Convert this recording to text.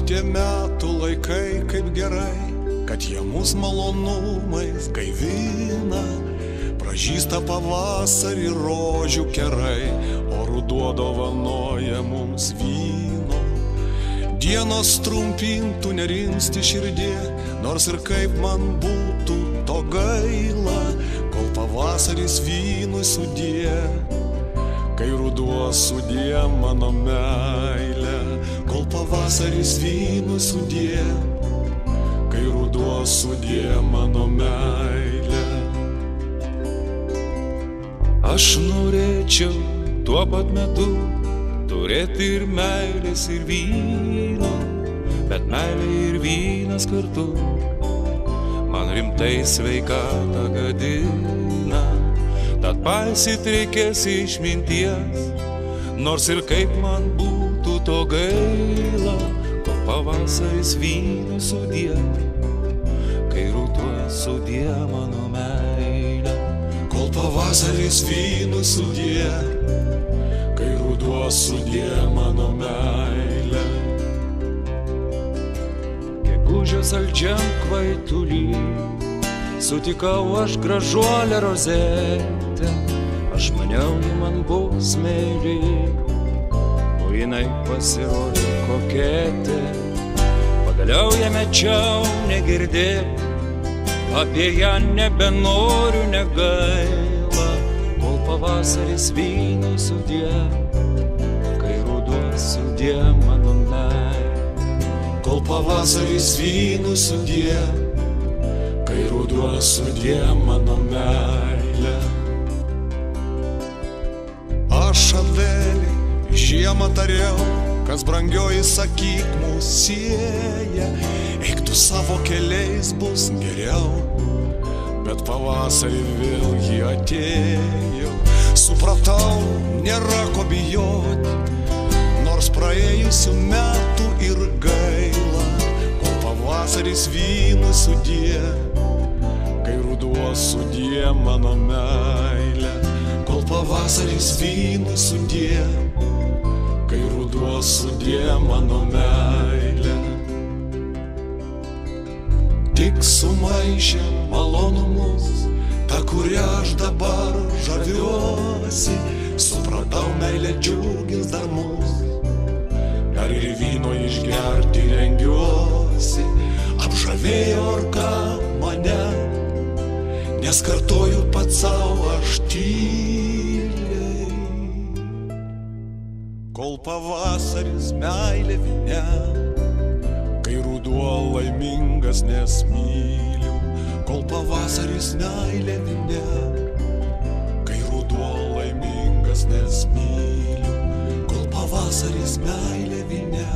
Ak tie metų laikai kaip gerai, kad jie mus malonumais gaivina. Pražįsta pavasarį rožių kerai, o ruduo dovanoja mums vyno. Dienos trumpintų nerimsti širdė, nors ir kaip man būtų to gaila, kol pavasaris vynui sudė, kai ruduo sudė mano meilę, kol pavasaris vynui sudė, kai ruduo sudė mano meilę. Aš norėčiau tuo pat metu turėti ir meilės, ir vyno, bet meilė ir vynas kartu man rimtai sveikatą gadina. Tad paisyt reikės išminties, nors ir kaip man būtų to gaila, kol pavasaris vynų sudė, kai ruduo sudė mano meilę. Kol pavasaris vynų sudė, kai ruduo sudė mano meilę. Gegužės saldžiam kvaitulį sutikau aš gražuolę rozetę, aš maniau, man bus meilė, o jinai pasirodė koketė. Pagaliau ją mečiau negirdėti, apie ją nebenoriu negaila, kol pavasaris vynų sudė, kai ruduo sudė mano meilė. Kol pavasaris vynų sudė, kai ruduo sudė mano meilę. Žiemą tariau, kas brangioji sakyk sieja, eik tu savo keliais bus geriau. Bet pavasarį vėl jį atėjo, supratau, nėra ko bijoti, nors praėjusių metų ir gaila, kol pavasaris vynų sudė, kai ruduo sudė mano meilę, kol pavasaris vynų sudė, ruduo sudė mano meilę. Tik sumaišė malonumus, tą, kurią aš dabar žaviuosi, supratau meilę džiugins dar mus. Dar ir vyno išgerti rengiuosi, apžavėjo ar ką mane, nes kartoju pats savo aš tyliai. Kol pavasaris meilė vinė, kai ruduo laimingas nesmyliu, kol pavasaris meilė vinė, kai ruduo laimingas nesmyliu, kol pavasaris meilė vinė,